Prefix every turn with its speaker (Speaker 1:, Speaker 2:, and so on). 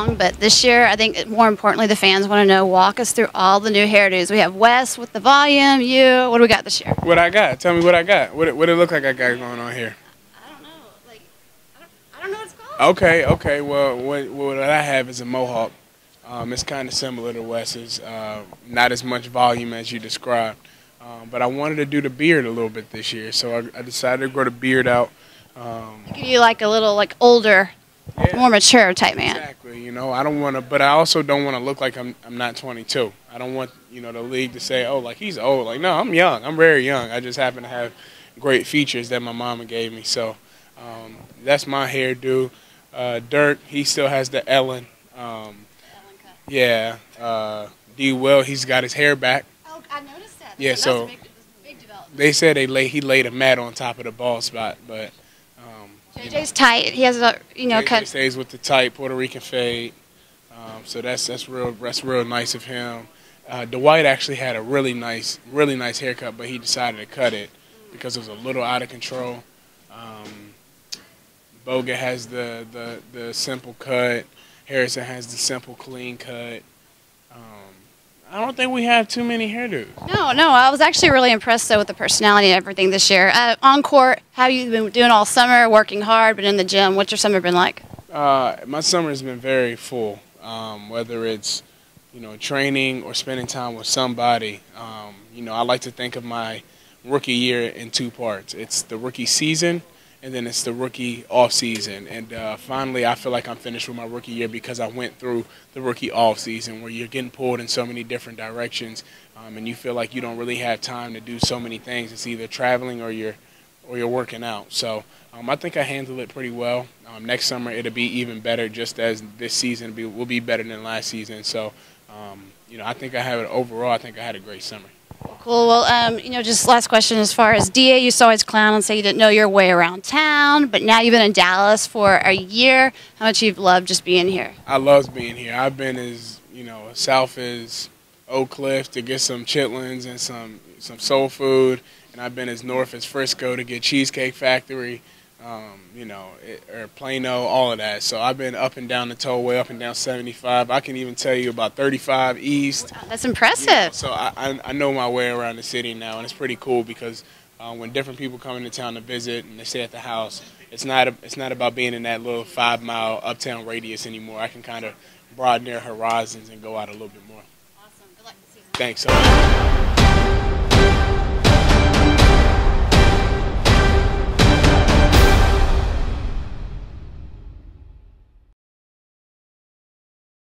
Speaker 1: long, but this year, I think more importantly, the fans want to know. Walk us through all the new hairdos. We have Wes with the volume. You, what do we got this year?
Speaker 2: What I got? Tell me what I got. What it, what it look like I got going on here?
Speaker 1: I don't know. Like, I don't, I don't know what it's called.
Speaker 2: Okay, okay. Well, what, what I have is a mohawk. Um, it's kind of similar to Wes's. Uh, not as much volume as you described. Um, but I wanted to do the beard a little bit this year, so I, I decided to grow the beard out. Um,
Speaker 1: Give you like a little like older,
Speaker 2: yeah,
Speaker 1: more mature type man.
Speaker 2: Exactly. You know, I don't want to, but I also don't want to look like I'm I'm not 22. I don't want you know the league to say, oh, like he's old. Like no, I'm young. I'm very young. I just happen to have great features that my mama gave me. So um, that's my hairdo. Uh, Dirk, he still has the Ellen. Um, yeah. Uh, D. Will, he's got his hair back.
Speaker 1: Oh, I noticed that.
Speaker 2: Yeah,
Speaker 1: That's
Speaker 2: so-
Speaker 1: a big, big.
Speaker 2: They said they lay he laid a mat on top of the ball spot, but um,
Speaker 1: JJ's tight. He has a you know
Speaker 2: JJ
Speaker 1: cut.
Speaker 2: stays with the tight Puerto Rican fade. Um, so that's that's real that's real nice of him. Uh, Dwight actually had a really nice really nice haircut, but he decided to cut it because it was a little out of control. Um, Bogut has the, the the simple cut. Harrison has the simple clean cut. Um, I don't think we have too many hairdos.
Speaker 1: No, no. I was actually really impressed though with the personality and everything this year. Uh, on court, how you been doing all summer? Working hard, but in the gym, what's your summer been like?
Speaker 2: Uh, my summer has been very full. Um, whether it's you know training or spending time with somebody. Um, you know, I like to think of my rookie year in two parts. It's the rookie season, and then it's the rookie off season. And uh, finally, I feel like I'm finished with my rookie year because I went through the rookie off season where you're getting pulled in so many different directions, um, and you feel like you don't really have time to do so many things. It's either traveling or you're or you're working out. So um, I think I handled it pretty well. Um, next summer it'll be even better, just as this season be, will be better than last season. So um, you know, I think I have it overall. I think I had a great summer.
Speaker 1: Cool. Well, um, you know, just last question as far as DA, you used to always clown and say you didn't know your way around town, but now you've been in Dallas for a year. How much you've loved just being here?
Speaker 2: I love being here. I've been as you know south as Oak Cliff to get some chitlins and some some soul food, and I've been as north as Frisco to get Cheesecake Factory, um, you know, it, or Plano, all of that. So I've been up and down the tollway, up and down 75. I can even tell you about 35 east.
Speaker 1: That's
Speaker 2: you know,
Speaker 1: impressive.
Speaker 2: so I, I I know my way around the city now, and it's pretty cool because uh, when different people come into town to visit and they stay at the house, it's not a, it's not about being in that little five mile uptown radius anymore. I can kind of broaden their horizons and go out a little bit more.
Speaker 1: Awesome. Good luck this season.
Speaker 2: Thanks so much.